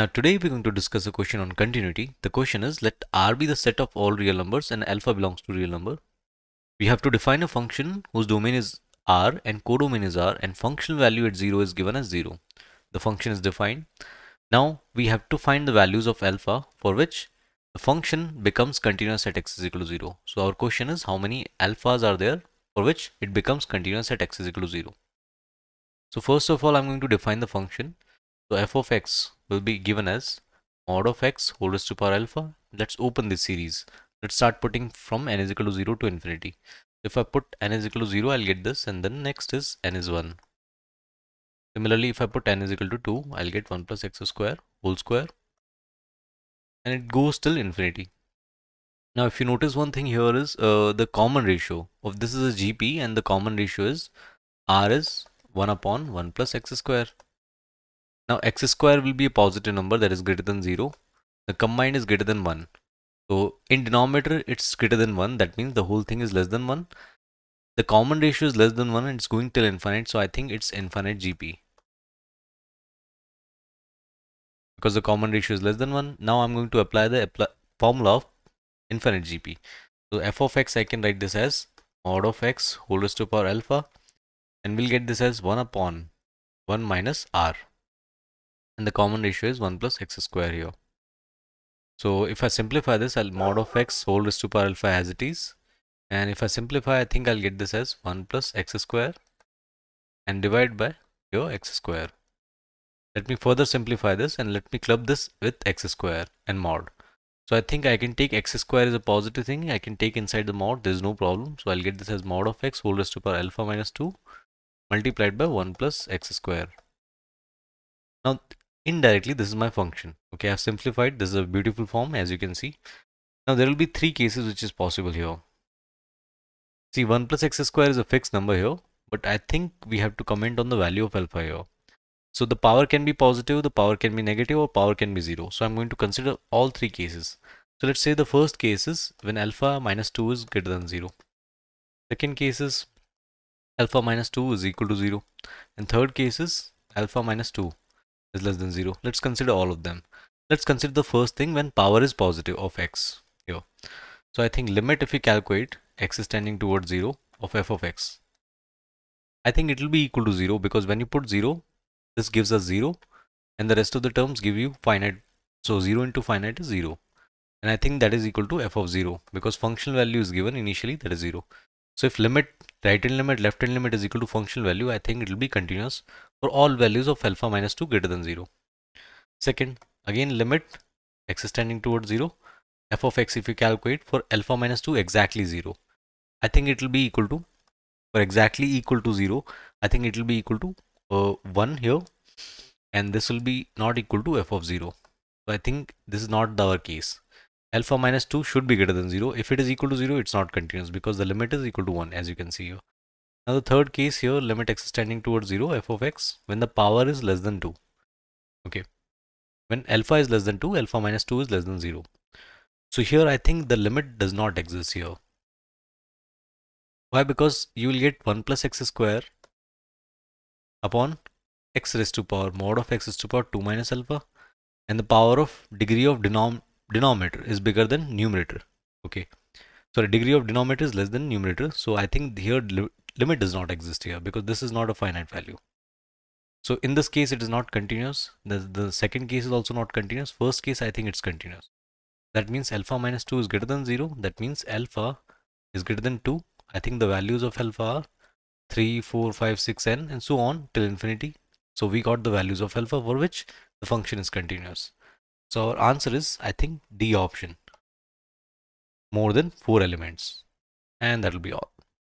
Now today we're going to discuss a question on continuity. The question is let R be the set of all real numbers and alpha belongs to real number. We have to define a function whose domain is R and codomain is R and functional value at 0 is given as 0. The function is defined. Now we have to find the values of alpha for which the function becomes continuous at x is equal to 0. So our question is how many alphas are there for which it becomes continuous at x is equal to 0. So first of all I'm going to define the function. So f of x will be given as mod of x whole raised to power alpha. Let's open this series. Let's start putting from n is equal to 0 to infinity. If I put n is equal to 0, I'll get this and then next is n is 1. Similarly, if I put n is equal to 2, I'll get 1 plus x square whole square and it goes till infinity. Now, if you notice one thing here is uh, the common ratio of this is a GP and the common ratio is R is 1 upon 1 plus x square. Now x square will be a positive number that is greater than 0. The combined is greater than 1. So in denominator it's greater than 1 that means the whole thing is less than 1. The common ratio is less than 1 and it's going till infinite so I think it's infinite GP. Because the common ratio is less than 1 now I'm going to apply the formula of infinite GP. So f of x I can write this as mod of x whole raised to power alpha and we'll get this as 1 upon 1 minus r and the common ratio is 1 plus x square here. So if I simplify this, I'll mod of x whole raised to power alpha as it is. And if I simplify, I think I'll get this as 1 plus x square and divide by your x square. Let me further simplify this and let me club this with x square and mod. So I think I can take x square as a positive thing. I can take inside the mod. There's no problem. So I'll get this as mod of x whole raised to power alpha minus 2 multiplied by 1 plus x square. Now indirectly this is my function. Okay i've simplified. This is a beautiful form as you can see. Now there will be three cases which is possible here. See 1 plus x square is a fixed number here but i think we have to comment on the value of alpha here. So the power can be positive the power can be negative or power can be zero. So i'm going to consider all three cases. So let's say the first case is when alpha minus 2 is greater than 0 second case is alpha minus 2 is equal to 0 and third case is alpha minus 2 is less than 0. Let's consider all of them. Let's consider the first thing when power is positive of x here. So I think limit if we calculate x is tending towards 0 of f of x. I think it will be equal to 0 because when you put 0 this gives us 0 and the rest of the terms give you finite. So 0 into finite is 0 and I think that is equal to f of 0 because functional value is given initially that is 0. So if limit right hand limit left hand limit is equal to functional value I think it will be continuous for all values of alpha minus 2 greater than 0. Second, again limit x is tending towards 0, f of x if you calculate for alpha minus 2 exactly 0. I think it will be equal to, for exactly equal to 0, I think it will be equal to uh, 1 here and this will be not equal to f of 0. So I think this is not our case. Alpha minus 2 should be greater than 0. If it is equal to 0, it's not continuous because the limit is equal to 1 as you can see here. Now the third case here, limit x is tending towards 0, f of x, when the power is less than 2. Okay. When alpha is less than 2, alpha minus 2 is less than 0. So here I think the limit does not exist here. Why? Because you will get 1 plus x square upon x raised to power mod of x raised to power 2 minus alpha and the power of degree of denom denominator is bigger than numerator. Okay. So the degree of denominator is less than numerator. So I think here limit does not exist here because this is not a finite value. So in this case, it is not continuous. The, the second case is also not continuous. First case, I think it's continuous. That means alpha minus 2 is greater than 0. That means alpha is greater than 2. I think the values of alpha are 3, 4, 5, 6, n and so on till infinity. So we got the values of alpha for which the function is continuous. So our answer is, I think, D option. More than 4 elements. And that will be all.